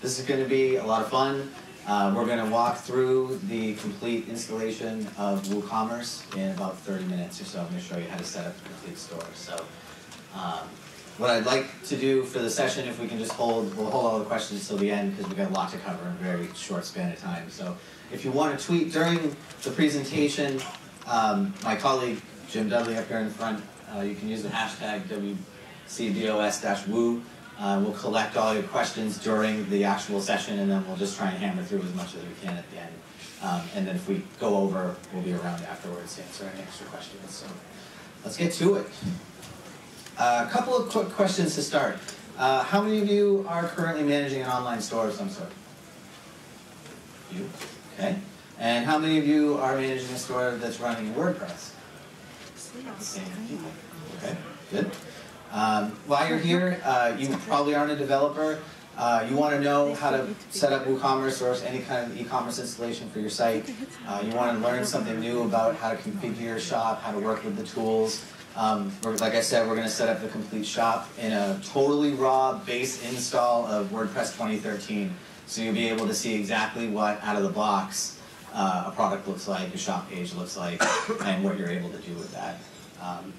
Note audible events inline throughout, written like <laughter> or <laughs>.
this is going to be a lot of fun. Uh, we're going to walk through the complete installation of WooCommerce in about 30 minutes or so. I'm going to show you how to set up the complete store. So, um, what I'd like to do for the session, if we can just hold, we'll hold all the questions till the end because we've got a lot to cover in a very short span of time. So, if you want to tweet during the presentation, um, my colleague Jim Dudley up here in front, uh, you can use the hashtag WCBOS-woo. Uh, we'll collect all your questions during the actual session, and then we'll just try and hammer through as much as we can at the end. Um, and then if we go over, we'll be around afterwards to answer any extra questions. So let's get to it. Uh, a couple of quick questions to start. Uh, how many of you are currently managing an online store of some sort? You? Okay. And how many of you are managing a store that's running in WordPress? Okay, good. Um, while you're here, uh, you probably aren't a developer. Uh, you want to know how to set up WooCommerce or any kind of e-commerce installation for your site. Uh, you want to learn something new about how to configure your shop, how to work with the tools. Um, like I said, we're going to set up the complete shop in a totally raw base install of WordPress 2013. So you'll be able to see exactly what, out of the box, uh, a product looks like, a shop page looks like, and what you're able to do with that. Um,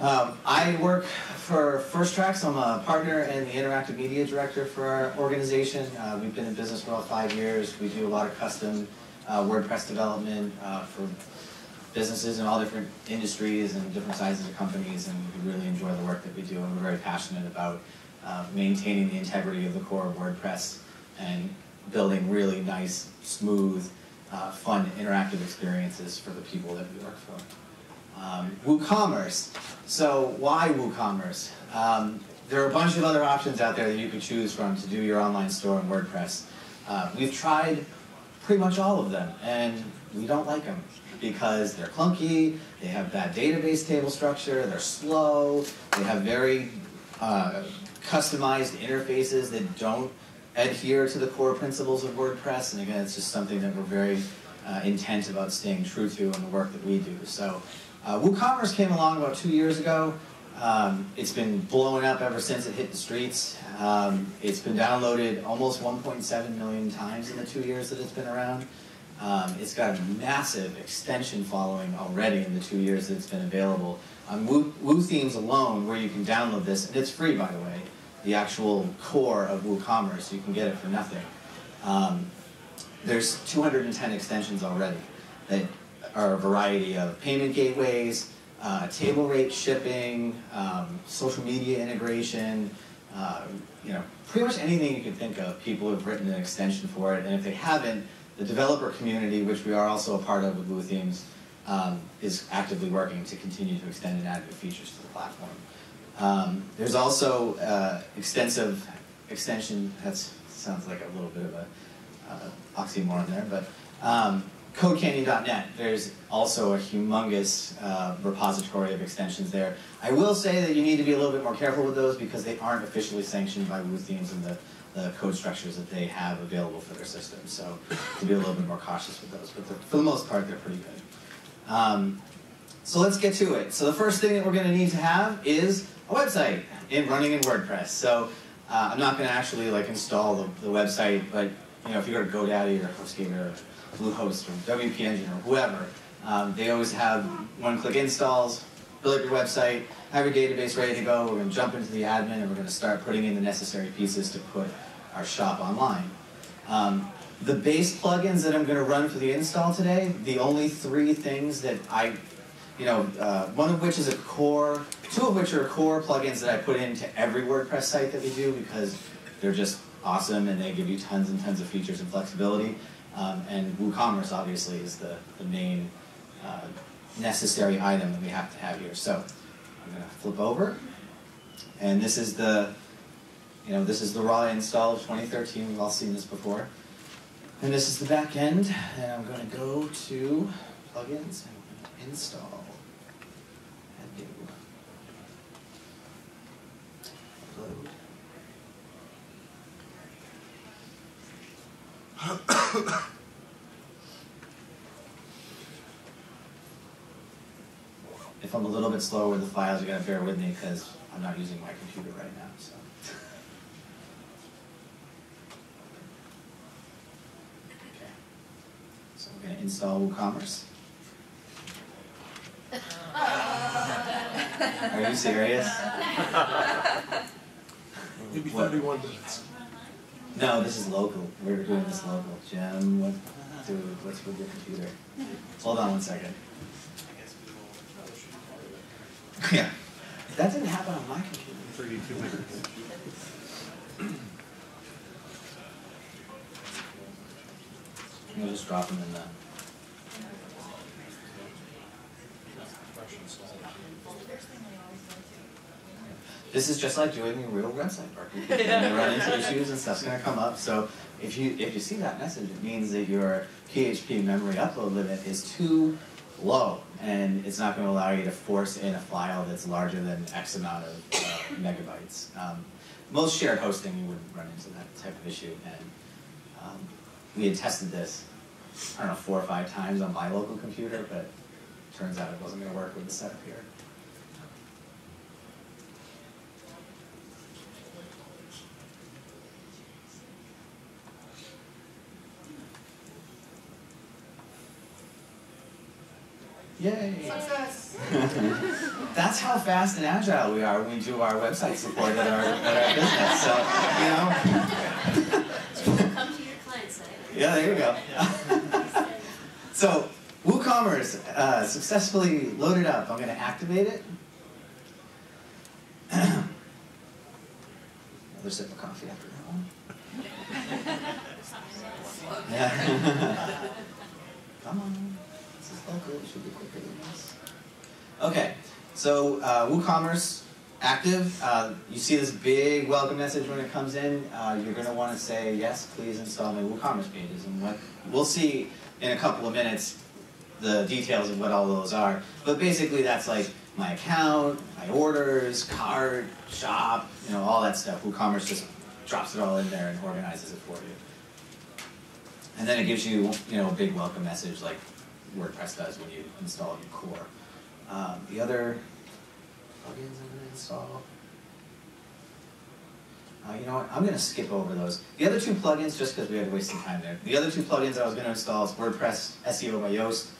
um, I work for First Tracks. I'm a partner and the interactive media director for our organization. Uh, we've been in business for about five years. We do a lot of custom uh, WordPress development uh, for businesses in all different industries and different sizes of companies, and we really enjoy the work that we do, and we're very passionate about uh, maintaining the integrity of the core of WordPress and building really nice, smooth, uh, fun, interactive experiences for the people that we work for. Um, WooCommerce. So why WooCommerce? Um, there are a bunch of other options out there that you could choose from to do your online store in WordPress. Uh, we've tried pretty much all of them, and we don't like them because they're clunky, they have bad database table structure, they're slow, they have very uh, customized interfaces that don't adhere to the core principles of WordPress. And again, it's just something that we're very uh, intent about staying true to in the work that we do. So uh, WooCommerce came along about two years ago. Um, it's been blowing up ever since it hit the streets. Um, it's been downloaded almost 1.7 million times in the two years that it's been around. Um, it's got a massive extension following already in the two years that it's been available. On Woo, Woo Themes alone, where you can download this, and it's free by the way, the actual core of WooCommerce. You can get it for nothing. Um, there's 210 extensions already that are a variety of payment gateways, uh, table rate shipping, um, social media integration, uh, you know, pretty much anything you can think of, people have written an extension for it, and if they haven't, the developer community, which we are also a part of with Woo Themes, um, is actively working to continue to extend and add new features to the platform. Um, there's also uh, extensive extension, that sounds like a little bit of a uh, oxymoron there, but um, CodeCanyon.net, there's also a humongous uh, repository of extensions there. I will say that you need to be a little bit more careful with those because they aren't officially sanctioned by Woo Themes and the, the code structures that they have available for their system. So to be a little bit more cautious with those. But for the most part, they're pretty good. Um, so let's get to it. So the first thing that we're going to need to have is a website in running in WordPress. So uh, I'm not going to actually like install the, the, website, but you know if you go to GoDaddy or HostGator or Bluehost or WP Engine or whoever, um, they always have one-click installs. Build up your website, have your database ready to go. We're going to jump into the admin and we're going to start putting in the necessary pieces to put our shop online. Um, the base plugins that I'm going to run for the install today, the only three things that I you know, uh, one of which is a core, two of which are core plugins that I put into every WordPress site that we do because they're just awesome and they give you tons and tons of features and flexibility. Um, and WooCommerce obviously is the, the main uh, necessary item that we have to have here. So I'm going to flip over, and this is the, you know, this is the raw install of 2013. We've all seen this before. And this is the back end, and I'm going to go to plugins and install. <coughs> if I'm a little bit slower with the files, you're going to bear with me because I'm not using my computer right now. So. Okay. So we're going to install WooCommerce. <laughs> Are you serious? Maybe 31 minutes. No, this is local. We're doing this ah. local. Jim, what, dude, what's with your computer? <laughs> Hold on one second. <laughs> Yeah. That didn't happen on my computer. 32 minutes. You'll just drop them in the. This is just like doing a real website work. You run into issues and stuff's gonna come up. So if you if you see that message, it means that your PHP memory upload limit is too low, and it's not gonna allow you to force in a file that's larger than X amount of uh, megabytes. Um, most shared hosting, you wouldn't run into that type of issue, and um, we had tested this, I don't know, four or five times on my local computer, but turns out it wasn't gonna work with the setup here. Yay! Success! That's how fast and agile we are when we do our website support at our, at our business. So, you know, Come to your client site. yeah, there you go. so, WooCommerce uh, successfully loaded up. I'm going to activate it. <clears throat> Another sip of coffee after that one. Yeah. Come on. This is local. It should be quicker than this. Okay. So uh, WooCommerce active. Uh, you see this big welcome message when it comes in. Uh, you're going to want to say yes, please install my WooCommerce pages, and what we'll see in a couple of minutes the details of what all those are. But basically, that's like my account, my orders, cart, shop, you know, all that stuff. WooCommerce just drops it all in there and organizes it for you. And then it gives you, you know, a big welcome message like WordPress does when you install your core. Um, the other plugins I'm going to install. Uh, you know what? I'm going to skip over those. The other two plugins, just because we had to waste some time there. The other two plugins I was going to install is WordPress SEO by Yoast.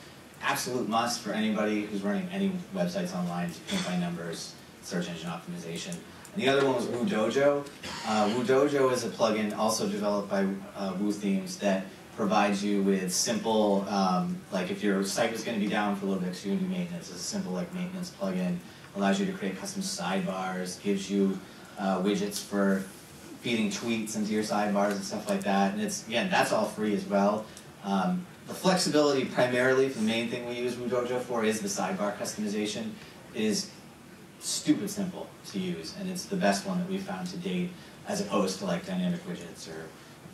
Absolute must for anybody who's running any websites online to pimp by numbers, search engine optimization. And the other one was Woo Dojo. Uh, Woo Dojo is a plugin also developed by uh, Woo Themes that provides you with simple, um, like if your site was going to be down for a little bit you're going to do maintenance, it's a simple like maintenance plugin. Allows you to create custom sidebars, gives you uh, widgets for feeding tweets into your sidebars and stuff like that. And it's again, that's all free as well. Um, the flexibility primarily, the main thing we use WooDojo for is the sidebar customization. Is stupid simple to use, and it's the best one that we've found to date, as opposed to like dynamic widgets or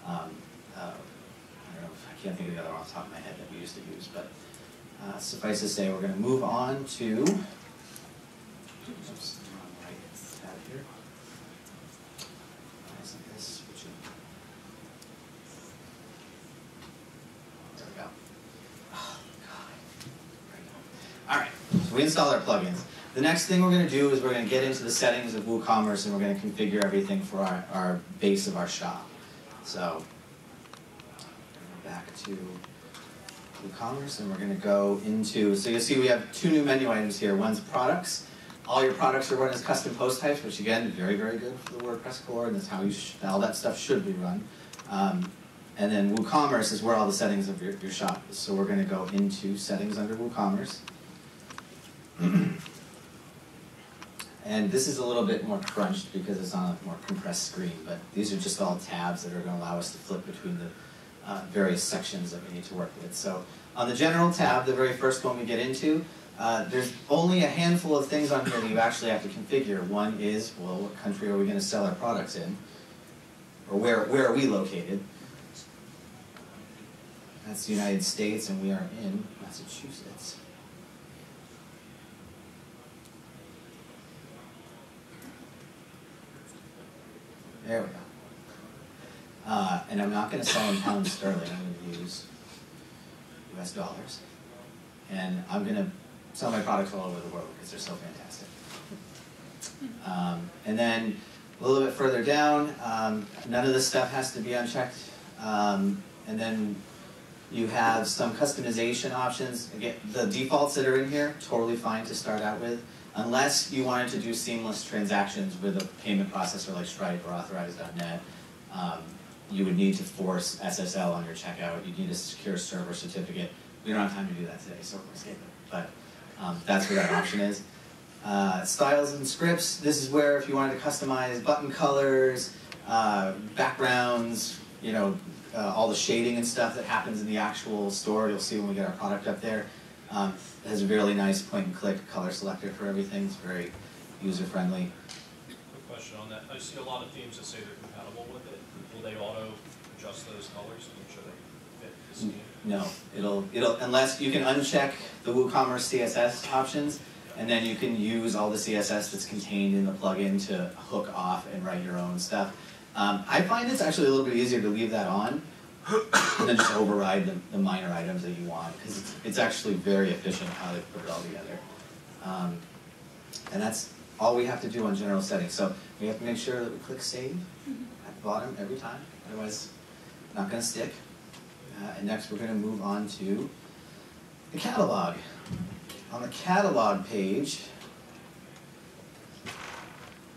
um, uh, I can't think of the other off the top of my head that we used to use. But uh, suffice to say, we're going to move on to. Oops, here. This? There we go. Oh. All right, so we installed our plugins. The next thing we're going to do is we're going to get into the settings of WooCommerce and we're going to configure everything for our, our base of our shop. So, back to WooCommerce and we're going to go into, so you'll see we have two new menu items here. One's products. All your products are run as custom post types, which again, is very, very good for the WordPress core, and that's how you all that stuff should be run. Um, and then WooCommerce is where all the settings of your, your shop is. So we're going to go into settings under WooCommerce. <clears throat> and this is a little bit more crunched because it's on a more compressed screen, but these are just all tabs that are going to allow us to flip between the uh, various sections that we need to work with. So on the general tab, the very first one we get into, uh, there's only a handful of things on here that you actually have to configure. One is, well, what country are we going to sell our products in? Or where, where are we located? That's the United States, and we are in Massachusetts. There we go. Uh, and I'm not going to sell in pounds sterling. I'm going to use U.S. dollars, and I'm going to sell my products all over the world because they're so fantastic. Um, and then a little bit further down, um, none of this stuff has to be unchecked. Um, and then You have some customization options. Again, the defaults that are in here, totally fine to start out with, unless you wanted to do seamless transactions with a payment processor like Stripe or Authorize.net. Um, you would need to force SSL on your checkout. You'd need a secure server certificate. We don't have time to do that today, so we're going to skip it. But um, that's where that option is. Uh, styles and scripts. This is where if you wanted to customize button colors, uh, backgrounds, you know, uh, all the shading and stuff that happens in the actual store. You'll see when we get our product up there. Um, it has a really nice point and click color selector for everything. It's very user friendly. Quick question on that. I see a lot of themes that say they're compatible with it. Will they auto adjust those colors to make sure they fit the scheme? No, it'll it'll unless you can uncheck the WooCommerce CSS options, and then you can use all the CSS that's contained in the plugin to hook off and write your own stuff. Um, I find it's actually a little bit easier to leave that on and then just override the, the minor items that you want because it's, it's actually very efficient how they put it all together. Um, and that's all we have to do on general settings. So we have to make sure that we click save at the bottom every time, otherwise not going to stick. Uh, and next we're going to move on to the catalog. On the catalog page,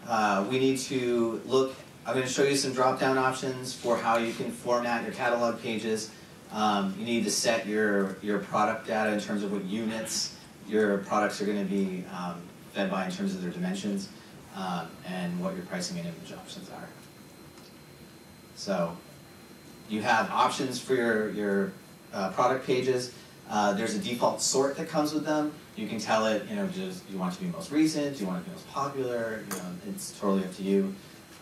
uh, we need to look I'm going to show you some drop-down options for how you can format your catalog pages. Um, you need to set your, your product data in terms of what units your products are going to be um, fed by in terms of their dimensions um, and what your pricing and image options are. So you have options for your, your uh, product pages. Uh, there's a default sort that comes with them. You can tell it, you know, just you want it to be most recent, do you want it to be most popular, you know, it's totally up to you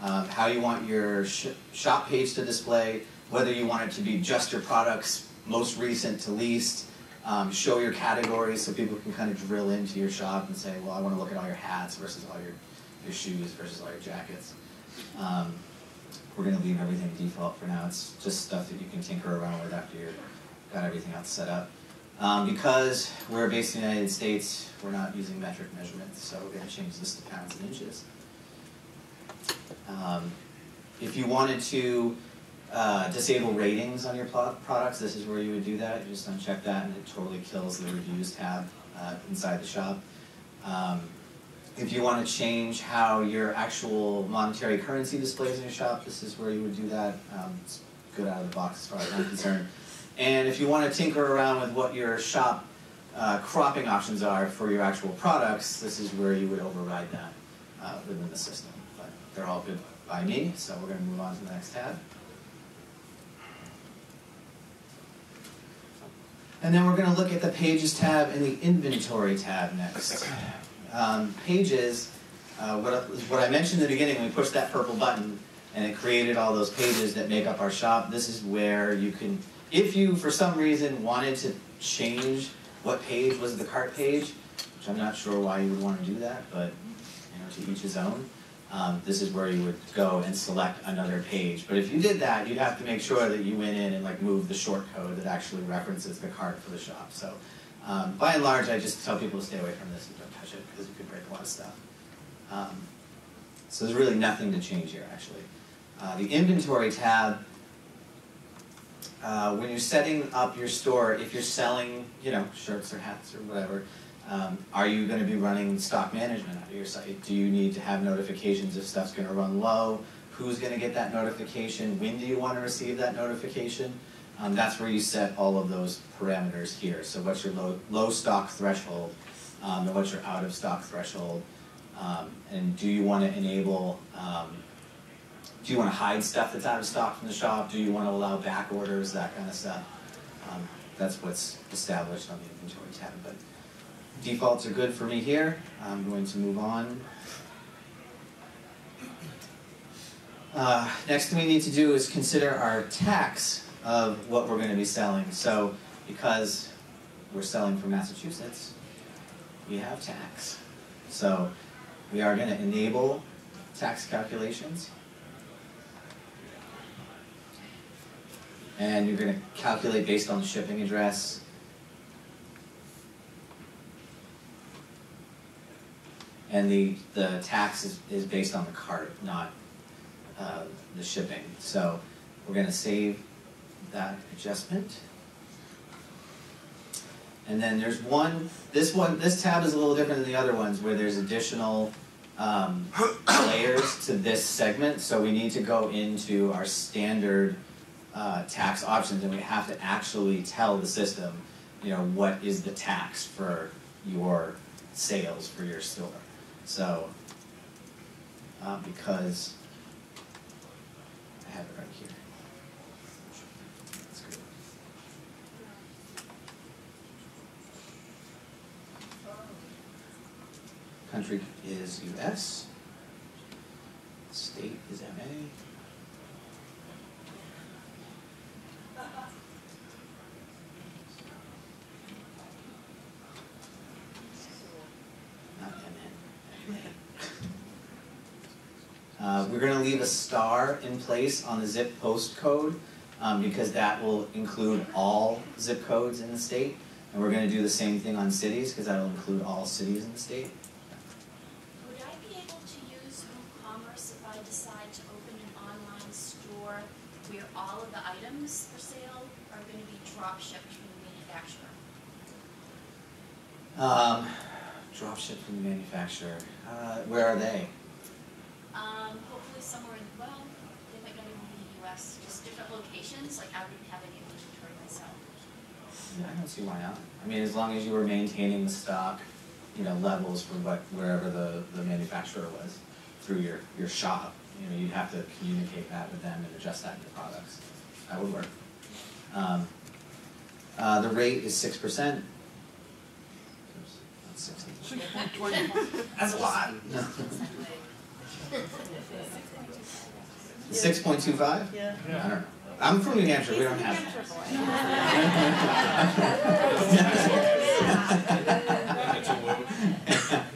um, how you want your sh shop page to display, whether you want it to be just your products, most recent to least, um, show your categories so people can kind of drill into your shop and say, well, I want to look at all your hats versus all your, your shoes versus all your jackets. Um, we're going to leave everything default for now. It's just stuff that you can tinker around with after you've got everything else set up. Um, because we're based in the United States, we're not using metric measurements, so we're going to change this to pounds and inches. Um, if you wanted to uh, disable ratings on your products, this is where you would do that. You just uncheck that and it totally kills the reviews tab uh, inside the shop. Um, if you want to change how your actual monetary currency displays in your shop, this is where you would do that. Um, it's good out of the box as far as I'm concerned. And if you want to tinker around with what your shop uh, cropping options are for your actual products, this is where you would override that uh, within the system. But they're all good by me, so we're going to move on to the next tab. And then we're going to look at the Pages tab and the Inventory tab next. Um, pages, uh, what, what I mentioned in the beginning, we pushed that purple button and it created all those pages that make up our shop. This is where you can, if you for some reason wanted to change what page was the cart page, which I'm not sure why you would want to do that, but you know, to each his own um, this is where you would go and select another page. But if you did that, you'd have to make sure that you went in and like moved the short code that actually references the cart for the shop. So um, by and large, I just tell people to stay away from this break a lot of stuff. Um, so there's really nothing to change here, actually. Uh, the inventory tab, uh, when you're setting up your store, if you're selling, you know, shirts or hats or whatever, um, are you going to be running stock management out of your site? Do you need to have notifications if stuff's going to run low? Who's going to get that notification? When do you want to receive that notification? Um, that's where you set all of those parameters here. So what's your low, low stock threshold um, and what's your out of stock threshold? Um, and do you want to enable, um, do you want to hide stuff that's out of stock from the shop? Do you want to allow back orders, that kind of stuff? Um, that's what's established on the inventory tab. But Defaults are good for me here. I'm going to move on. Uh, next thing we need to do is consider our tax of what we're going to be selling. So because we're selling from Massachusetts, we have tax. So we are going to enable tax calculations. And you're going to calculate based on the shipping address and the, the tax is, is based on the cart, not uh, the shipping. So we're going to save that adjustment. And then there's one, this one, this tab is a little different than the other ones where there's additional um, <coughs> layers to this segment. So we need to go into our standard uh, tax options and we have to actually tell the system, you know, what is the tax for your sales for your store. So, uh, because I have it right here. Let's go. Country is US. State is MA. Uh, we're gonna leave a star in place on the zip post code, um, because that will include all zip codes in the state. And we're gonna do the same thing on cities, because that'll include all cities in the state. Would I be able to use WooCommerce if I decide to open an online store where all of the items for sale are gonna be drop shipped from the manufacturer? Um, drop shipped from the manufacturer, uh, where are they? Um, hopefully somewhere in, well, they might not even be the US, just different locations, like I wouldn't have any inventory myself. Yeah, I don't see why not. I mean, as long as you were maintaining the stock, you know, levels for what, wherever the, the manufacturer was through your, your shop, you know, you'd have to communicate that with them and adjust that in your products. That would work. Um, uh, the rate is six percent. Six point twenty. That's a lot. <laughs> Six point two five? Yeah. I don't know. I'm from New Hampshire, we don't have It's a woo. that. <laughs>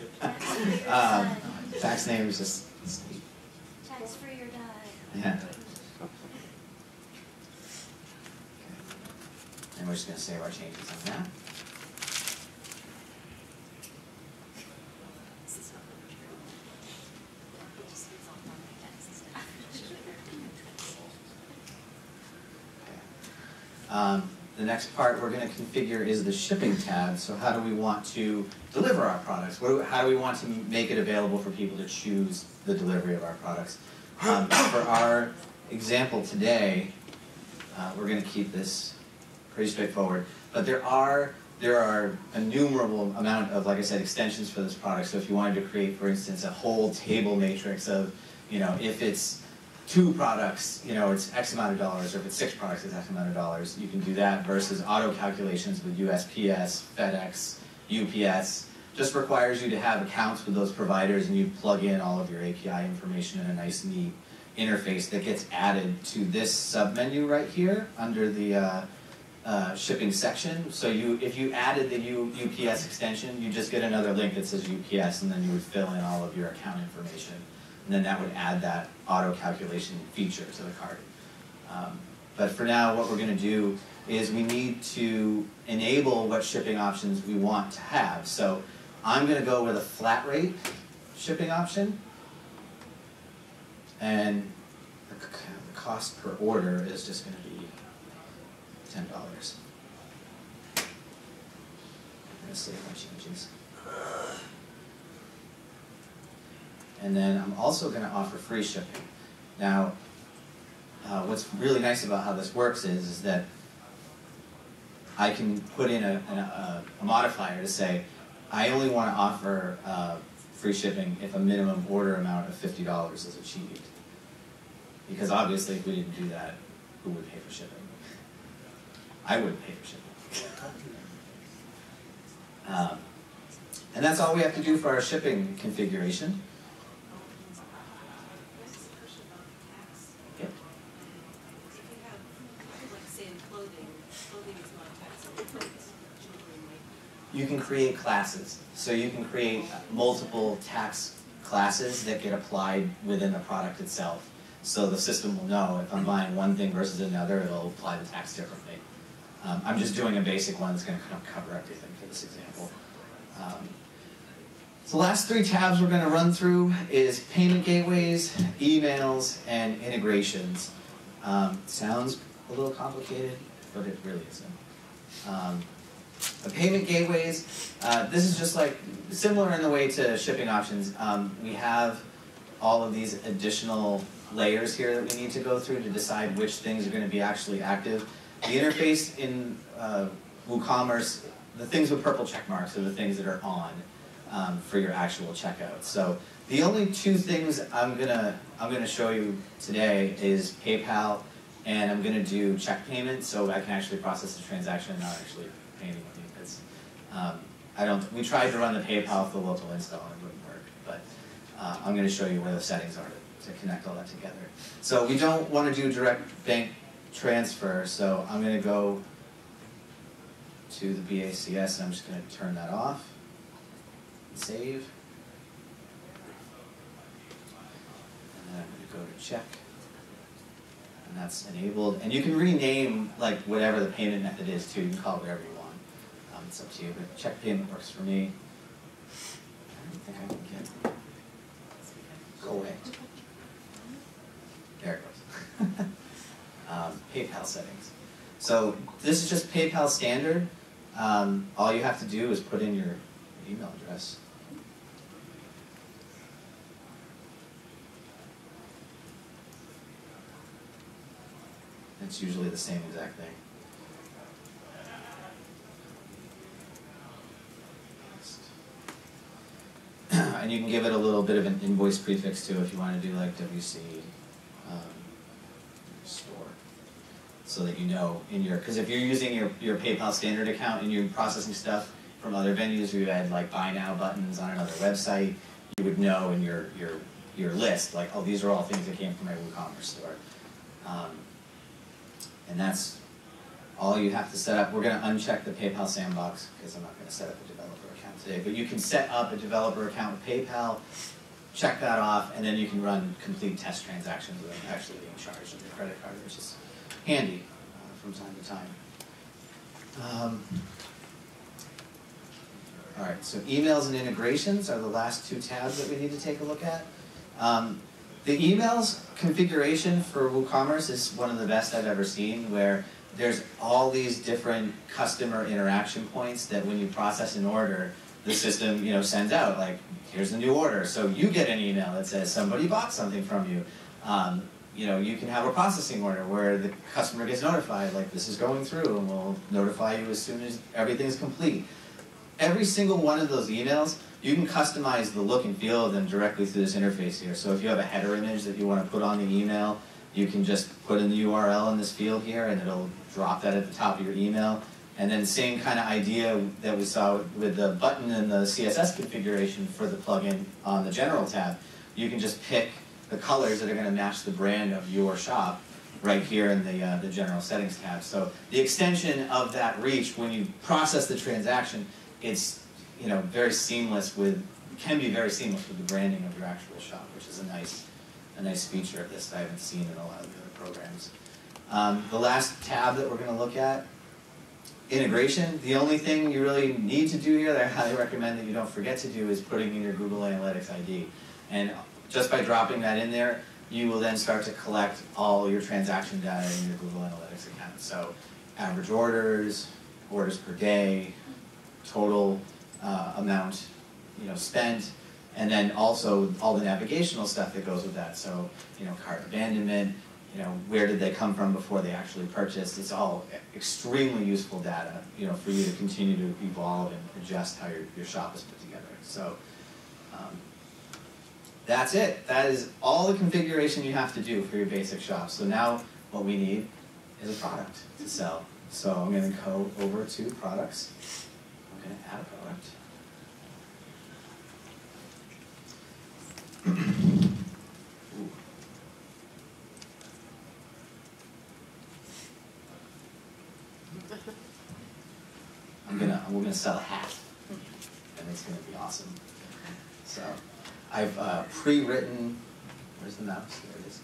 Um, tax name is just Tax free or die. Yeah. And we're just gonna save our changes on that. Um, the next part we're gonna configure is the shipping tab, so how do we want to deliver our products? Do, how do we want to make it available for people to choose the delivery of our products? Um, for our example today, uh, we're gonna keep this pretty straightforward, but there are, there are innumerable amount of, like I said, extensions for this product, so if you wanted to create, for instance, a whole table matrix of, you know, if it's two products, you know, it's X amount of dollars, or if it's six products, it's X amount of dollars. You can do that versus auto calculations with USPS, FedEx, UPS. Just requires you to have accounts with those providers and you plug in all of your API information in a nice neat interface that gets added to this submenu right here under the uh, uh, shipping section. So you, if you added the U, UPS extension, you just get another link that says UPS and then you would fill in all of your account information. And then that would add that auto calculation feature to the cart. Um, but for now, what we're going to do is we need to enable what shipping options we want to have. So I'm going to go with a flat rate shipping option. And the cost per order is just going to be $10. I'm going to save my changes. And then I'm also going to offer free shipping. Now, uh, what's really nice about how this works is, is that I can put in a, a, a modifier to say, I only want to offer uh, free shipping if a minimum order amount of fifty dollars is achieved. Because obviously, if we didn't do that, who would pay for shipping? I wouldn't pay for shipping. um, and that's all we have to do for our shipping configuration. This is a question about tax. Yep. If you have, like say in clothing, clothing is not taxable, but children might. You can create classes. So you can create multiple tax classes that get applied within the product itself. So the system will know if I'm buying one thing versus another, it'll apply the tax differently. Um, I'm just doing a basic one that's going to kind of cover everything for this example. Um, last three tabs we're going to run through is payment gateways, emails, and integrations. Um, sounds a little complicated, but it really isn't. Um, The payment gateways, uh, this is just like, similar in the way to shipping options. Um, we have all of these additional layers here that we need to go through to decide which things are gonna be actually active. The interface in uh, WooCommerce, the things with purple check marks are the things that are on um, for your actual checkout. So the only two things I'm gonna I'm gonna show you today is PayPal, and I'm gonna do check payment so I can actually process the transaction and not actually pay anyone because um, I don't. We tried to run the PayPal with the local install and it wouldn't work, but uh, I'm gonna show you where the settings are to, to connect all that together. So we don't want to do direct bank transfer, so I'm gonna go to the BACS and I'm just gonna turn that off. Save. And then I'm gonna go to check. And that's enabled. And you can rename like whatever the payment method is too. You can call it whatever you want. Um, it's up to you. But check payment works for me. I don't think I can get. Go away. There it goes. <laughs> um, PayPal settings. So this is just PayPal standard. Um, all you have to do is put in your email address. It's usually the same exact thing. <clears throat> and you can give it a little bit of an invoice prefix too if you want to do like WC um, so that you know in your because if you're using your, your PayPal standard account and you're processing stuff from other venues, who had like buy now buttons on another website, you would know in your your your list like oh these are all things that came from my WooCommerce store, um, and that's all you have to set up. We're going to uncheck the PayPal sandbox because I'm not going to set up a developer account today. But you can set up a developer account with PayPal, check that off, and then you can run complete test transactions without actually being charged on your credit card, which is handy uh, from time to time. Um, all right, so emails and integrations are the last two tabs that we need to take a look at. Um, the emails configuration for WooCommerce is one of the best I've ever seen, where there's all these different customer interaction points that when you process an order, the system you know sends out like here's the new order. So you get an email that says somebody bought something from you. Um, you know you can have a processing order where the customer gets notified like this is going through and we'll notify you as soon as everything's complete. Every single one of those emails, you can customize the look and feel of them directly through this interface here. So if you have a header image that you want to put on the email, you can just put in the URL in this field here and it'll drop that at the top of your email. And then same kind of idea that we saw with the button and the CSS configuration for the plugin on the general tab. You can just pick the colors that are going to match the brand of your shop right here in the, uh, the general settings tab. So the extension of that reach when you process the transaction, it's you know very seamless with can be very seamless with the branding of your actual shop, which is a nice a nice feature of this that I haven't seen in a lot of the other programs. Um, the last tab that we're going to look at, integration. The only thing you really need to do here that I highly recommend that you don't forget to do is putting in your Google Analytics ID. And just by dropping that in there, you will then start to collect all your transaction data in your Google Analytics account. So average orders, orders per day, total uh, amount you know, spent, and then also all the navigational stuff that goes with that. So, you know, cart abandonment, you know, where did they come from before they actually purchased? It's all extremely useful data, you know, for you to continue to evolve and adjust how your, your shop is put together. So, um, that's it. That is all the configuration you have to do for your basic shop. So now what we need is a product to sell. So I'm going to go over to products. I'm going to add a product. <laughs> I'm gonna we're gonna sell a hat, and it's gonna be awesome. So I've uh, pre-written. Where's the mouse? There it is.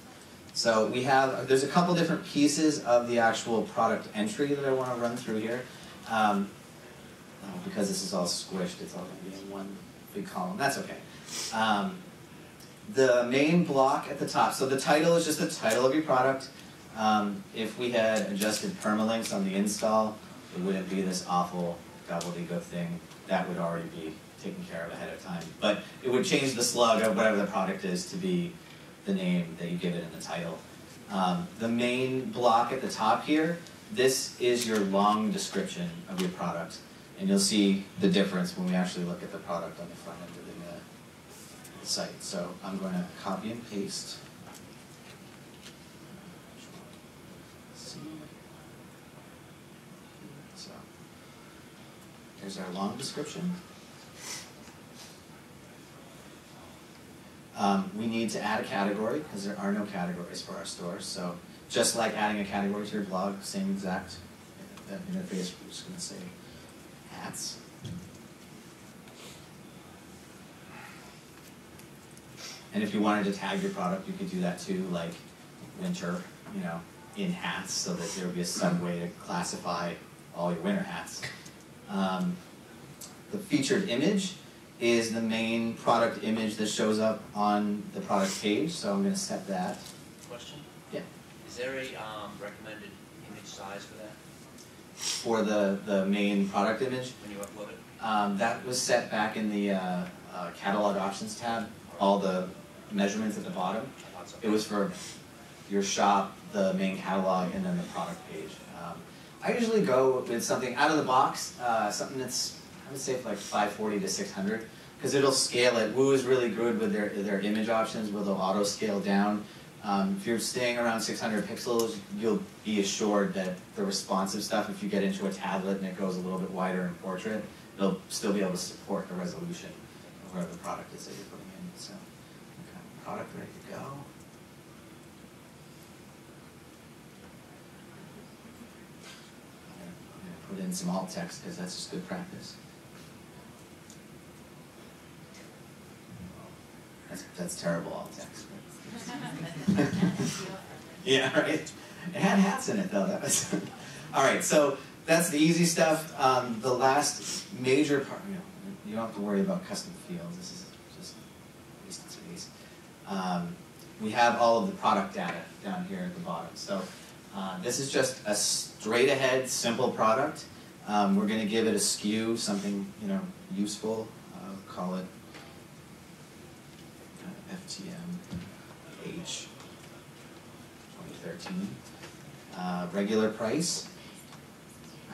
So we have there's a couple different pieces of the actual product entry that I want to run through here. Um, oh, because this is all squished, it's all going to be in one big column. That's okay. Um, the main block at the top. So the title is just the title of your product. Um, if we had adjusted permalinks on the install, it wouldn't be this awful gobbledygook thing, that would already be taken care of ahead of time. But it would change the slug of whatever the product is to be the name that you give it in the title. Um, the main block at the top here, this is your long description of your product. And you'll see the difference when we actually look at the product on the front end of the, uh, the site. So I'm going to copy and paste. See. So there's our long description. Um, we need to add a category because there are no categories for our store. So just like adding a category to your blog, same exact uh, interface. We're just going to say hats. And if you wanted to tag your product, you could do that too, like winter, you know, in hats, so that there would be a some way to classify all your winter hats. Um, the featured image is the main product image that shows up on the product page, so I'm going to set that. Question? Yeah. Is there a um, recommended image size for that For the, the main product image, when you upload it? um, that was set back in the uh, uh, catalog options tab, all the measurements at the bottom. I so. It was for your shop, the main catalog, and then the product page. Um, I usually go with something out of the box, uh, something that's I would say like 540 to 600, because it'll scale it. Woo is really good with their their image options, where they'll auto scale down. Um, if you're staying around 600 pixels, you'll be assured that the responsive stuff, if you get into a tablet and it goes a little bit wider in portrait, it'll still be able to support the resolution of whatever product is that you're putting in. So, okay, product ready to go. I'm gonna, I'm gonna put in some alt text because that's just good practice. That's, that's terrible alt text. <laughs> yeah, right. It had hats in it though. That was <laughs> all right. So that's the easy stuff. Um, the last major part, you know, you don't have to worry about custom fields. This is just wasted space. Um, we have all of the product data down here at the bottom. So uh, this is just a straight ahead, simple product. Um, we're going to give it a SKU, something you know useful. Uh, call it uh, FTM H 2013. Uh, regular price.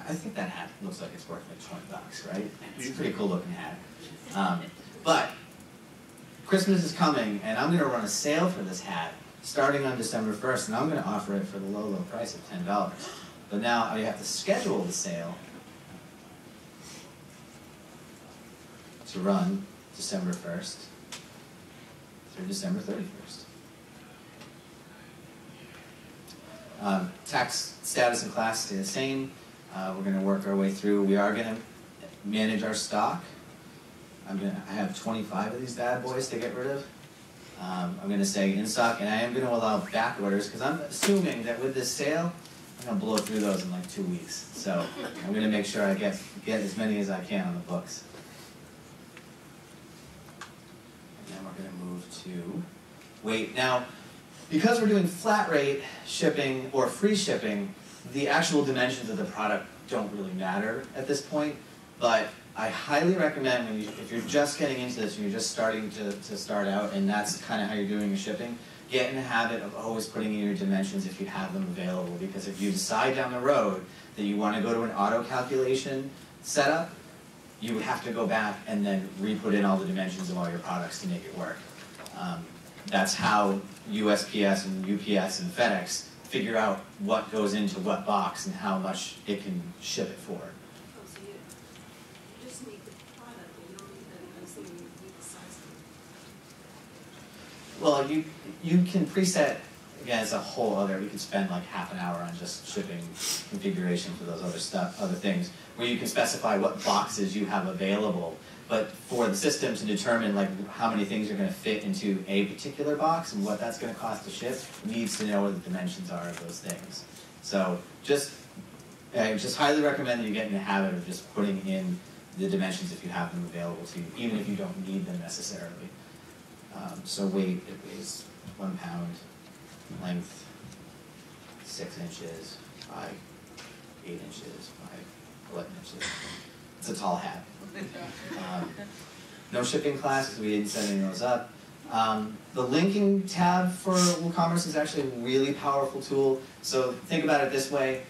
I think that hat looks like it's worth like 20 bucks, right? It's a pretty cool looking hat. Um, but Christmas is coming, and I'm going to run a sale for this hat starting on December 1st, and I'm going to offer it for the low, low price of $10. But now I have to schedule the sale to run December 1st through December 31st. Um, tax status and class stay the same. Uh, we're going to work our way through. We are going to manage our stock. I'm gonna, I have 25 of these bad boys to get rid of. Um, I'm going to say in stock, and I am going to allow back orders because I'm assuming that with this sale, I'm going to blow through those in like two weeks. So I'm going to make sure I get get as many as I can on the books. And then we're going to move to weight. Now, because we're doing flat rate shipping or free shipping, the actual dimensions of the product don't really matter at this point. But I highly recommend when you, if you're just getting into this and you're just starting to, to start out and that's kind of how you're doing your shipping, get in the habit of always putting in your dimensions if you have them available. Because if you decide down the road that you want to go to an auto calculation setup, you would have to go back and then re-put in all the dimensions of all your products to make it work. Um, that's how USPS and UPS and FedEx figure out what goes into what box and how much it can ship it for. Oh, so you, you just need the product, but you don't even, I'm saying you need the size of it. Well, you you can preset again it's a whole other. We could spend like half an hour on just shipping configuration for those other stuff, other things, where you can specify what boxes you have available. But for the system to determine like how many things are going to fit into a particular box and what that's going to cost to ship, needs to know what the dimensions are of those things. So just I just highly recommend that you get in the habit of just putting in the dimensions if you have them available to you, even if you don't need them necessarily. Um, so weight, it weighs one pound, length six inches by eight inches by eleven inches. It's a tall hat. Um, no shipping class because we didn't set any of those up. Um, the linking tab for WooCommerce is actually a really powerful tool. So think about it this way.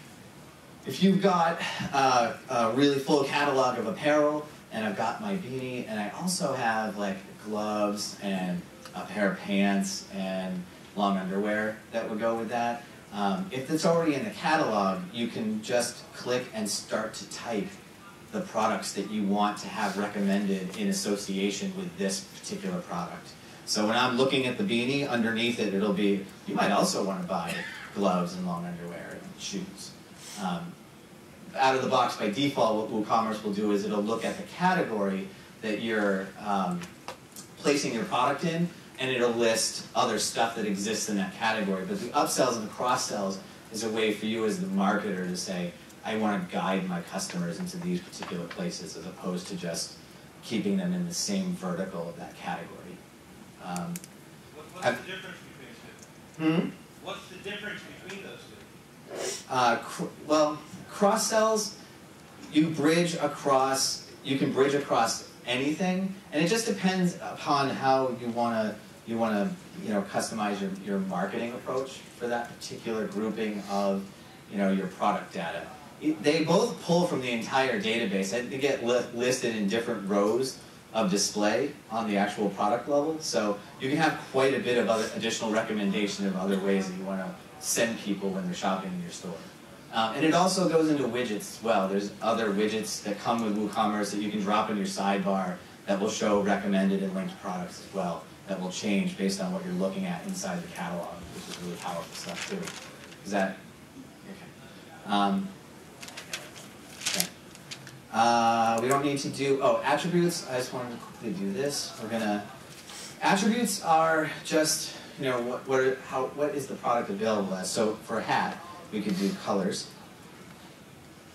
If you've got uh, a really full catalog of apparel, and I've got my beanie, and I also have like gloves and a pair of pants and long underwear that would go with that. Um, if it's already in the catalog, you can just click and start to type the products that you want to have recommended in association with this particular product. So when I'm looking at the beanie, underneath it, it'll be, you might also want to buy gloves and long underwear and shoes. Um, out of the box, by default, what WooCommerce will do is it'll look at the category that you're um, placing your product in, and it'll list other stuff that exists in that category. But the upsells and the cross-sells is a way for you as the marketer to say, I want to guide my customers into these particular places as opposed to just keeping them in the same vertical of that category. Um, What- What's the difference between the two? hmm? What's the difference between those two? Uh, cr- well, cross sells, you bridge across, you can bridge across anything, and it just depends upon how you want to you want to you know customize your, your marketing approach for that particular grouping of you know your product data. It- They both pull from the entire database. and They get li- listed in different rows of display on the actual product level, so you can have quite a bit of other additional recommendation of other ways that you want to send people when they're shopping in your store. Um, and it also goes into widgets as well. There's other widgets that come with WooCommerce that you can drop in your sidebar that will show recommended and linked products as well that will change based on what you're looking at inside the catalog, which is really powerful stuff too. Is that okay? Um, okay. Uh, we don't need to do oh attributes. I just wanted to quickly do this. We're gonna attributes are just you know what what are, how what is the product available as. So for a hat, we could do colors.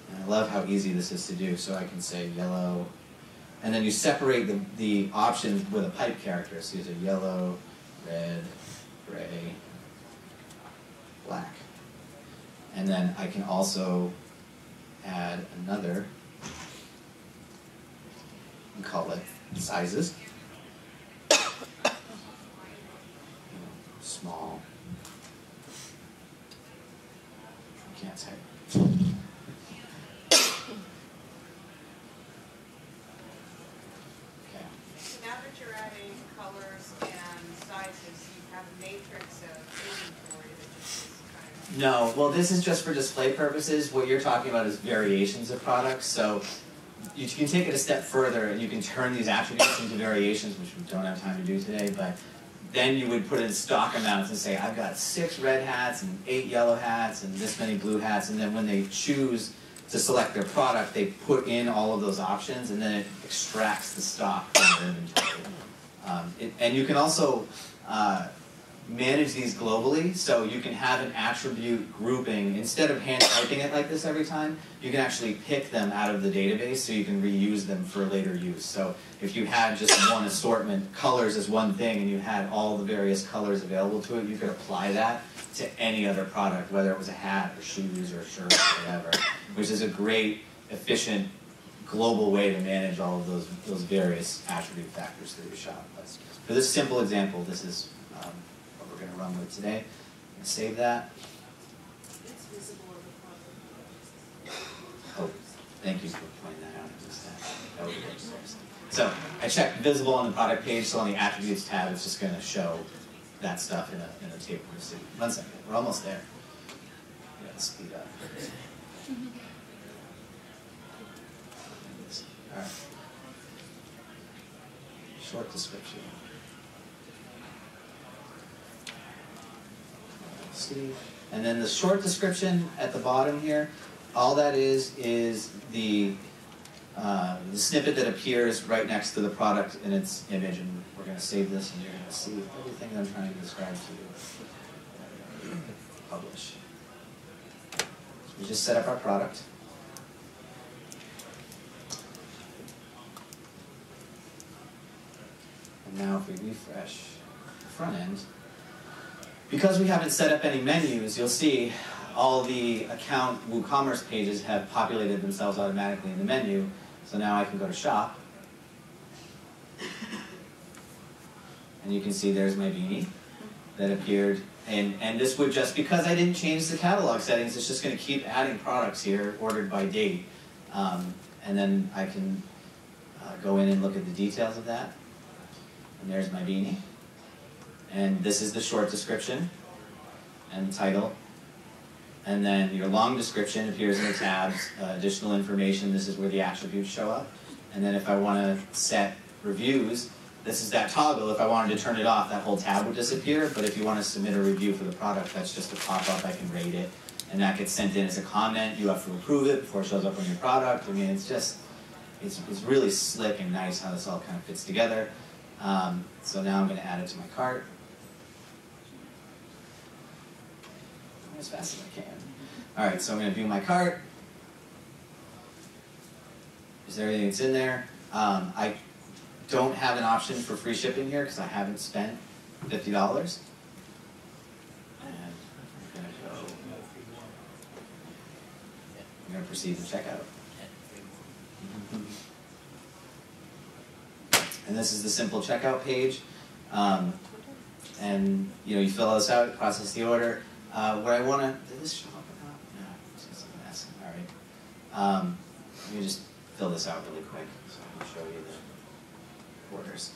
And I love how easy this is to do. So I can say yellow, and then you separate the, the options with a pipe character. So these are yellow, red, gray, black. And then I can also add another and call it sizes. <coughs> Small. Can't type. Okay. So now that you're adding colors and sizes, you have a matrix of inventory that just kind of. No, well, this is just for display purposes. What you're talking about is variations of products. So you can take it a step further and you can turn these attributes into variations, which we don't have time to do today, but then you would put in stock amounts and say, I've got six red hats and eight yellow hats and this many blue hats, and then when they choose to select their product, they put in all of those options and then it extracts the stock from their inventory. Um, it, and you can also uh, manage these globally, so you can have an attribute grouping. Instead of hand typing it like this every time, you can actually pick them out of the database so you can reuse them for later use. So if you had just one assortment, colors is one thing, and you had all the various colors available to it, you could apply that to any other product, whether it was a hat or shoes or shirt or whatever, which is a great, efficient, global way to manage all of those, those various attribute factors through your shop. But For this simple example, this is um, we're going to run with today. I'm going to save that. It's visible on the front. Oh, thank you for pointing that out. That. That would be. So I checked visible on the product page, so on the attributes tab, it's just going to show that stuff in a, in a table. One second, we're almost there. We gotta speed up. <laughs> All right. Short description. See, and then the short description at the bottom here, all that is is the uh, the snippet that appears right next to the product in its image, and we're going to save this, and you're going to see everything that I'm trying to describe to you. Publish. So we just set up our product. And now if we refresh the front end, because we haven't set up any menus, you'll see all the account WooCommerce pages have populated themselves automatically in the menu. So now I can go to shop. And you can see there's my beanie that appeared. And, and this would just, because I didn't change the catalog settings, it's just gonna keep adding products here, ordered by date. Um, and then I can uh, go in and look at the details of that. And there's my beanie. And this is the short description and title. And then your long description appears in the tabs, uh, additional information, this is where the attributes show up. And then if I wanna set reviews, this is that toggle, if I wanted to turn it off, that whole tab would disappear, but if you wanna submit a review for the product, that's just a pop-up, I can rate it. And that gets sent in as a comment, you have to approve it before it shows up on your product, I mean, it's just, it's, it's really slick and nice how this all kind of fits together. Um, so now I'm gonna add it to my cart. As fast as I can. Alright, so I'm gonna view my cart. Is there anything that's in there? Um, I don't have an option for free shipping here because I haven't spent fifty dollars. And I'm gonna go. I'm gonna proceed to checkout. And this is the simple checkout page. Um, and you know, you fill this out, process the order. Uh, what I wanna, did this show up or not? No, it's a mess, alright. Um, let me just fill this out really quick so I can show you the orders.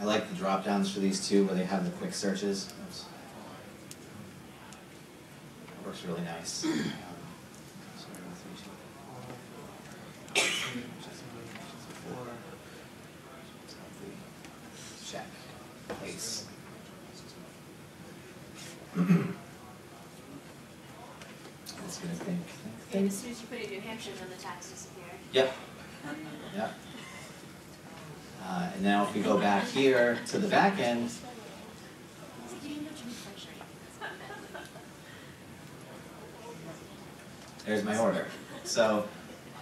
I like the drop downs for these two where they have the quick searches. Oops. It works really nice. <clears throat> Um, sorry, one, three, two. Four. Check. Place. That's gonna think. And as soon as you put it in New Hampshire, then the tax disappeared. Yep. Yep. <laughs> Uh, and now if we go back here to the back end, It's like, you didn't know Jimmy French, right? There's my order. So,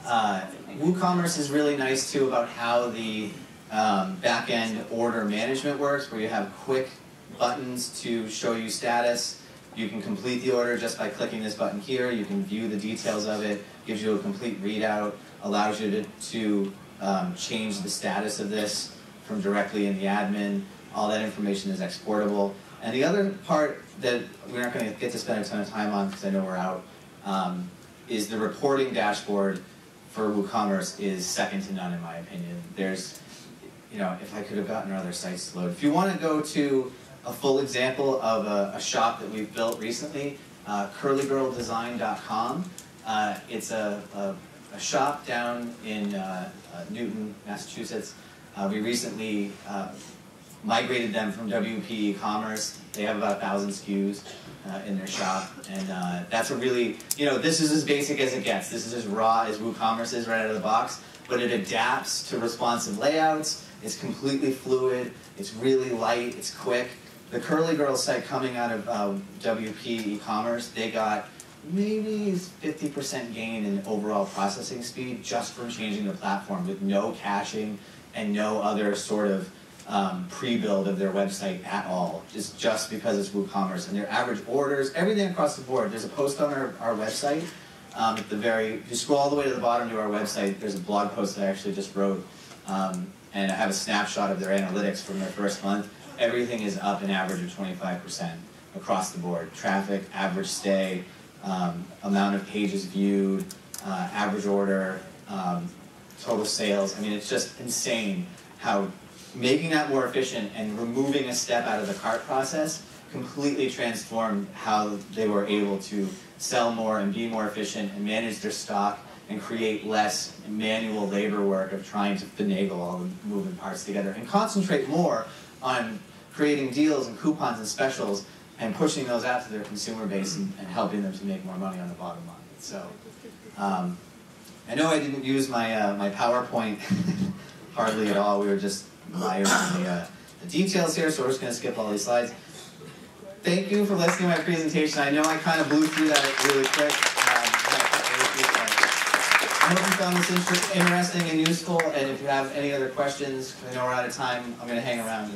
uh, WooCommerce is really nice too about how the um, back-end order management works, where you have quick buttons to show you status. You can complete the order just by clicking this button here. You can view the details of it, gives you a complete readout, allows you to, to um, change the status of this from directly in the admin. All that information is exportable. And the other part that we're not going to get to spend a ton of time on because I know we're out um, is the reporting dashboard for WooCommerce is second to none in my opinion. There's, you know, if I could have gotten our other sites to load. If you want to go to a full example of a, a shop that we've built recently, uh, curlygirldesign.com. Uh, it's a, a, a shop down in uh, uh, Newton, Massachusetts. Uh, we recently uh, migrated them from WP e-commerce. They have about a thousand SKUs uh, in their shop, and uh, that's a really, you know, this is as basic as it gets. This is as raw as WooCommerce is right out of the box, but it adapts to responsive layouts. It's completely fluid. It's really light. It's quick. The Curly Girl site coming out of um, WP e-commerce, they got maybe 50% gain in overall processing speed just from changing the platform with no caching and no other sort of um, pre-build of their website at all, just just because it's WooCommerce and their average orders, everything across the board. There's a post on our, our website um, at the very. If you scroll all the way to the bottom to our website, there's a blog post that I actually just wrote, um, and I have a snapshot of their analytics from their first month. Everything is up an average of 25% across the board. Traffic, average stay, um, amount of pages viewed, uh, average order, um, total sales. I mean, it's just insane how making that more efficient and removing a step out of the cart process completely transformed how they were able to sell more and be more efficient and manage their stock and create less manual labor work of trying to finagle all the moving parts together and concentrate more on creating deals and coupons and specials and pushing those out to their consumer base and, and helping them to make more money on the bottom line. So um, I know I didn't use my, uh, my PowerPoint <laughs> hardly at all. We were just the, uh, the details here, so we're just going to skip all these slides. Thank you for listening to my presentation. I know I kind of blew through that really quick. I hope you found this inter- interesting and useful, and if you have any other questions, I know we're out of time, I'm gonna hang around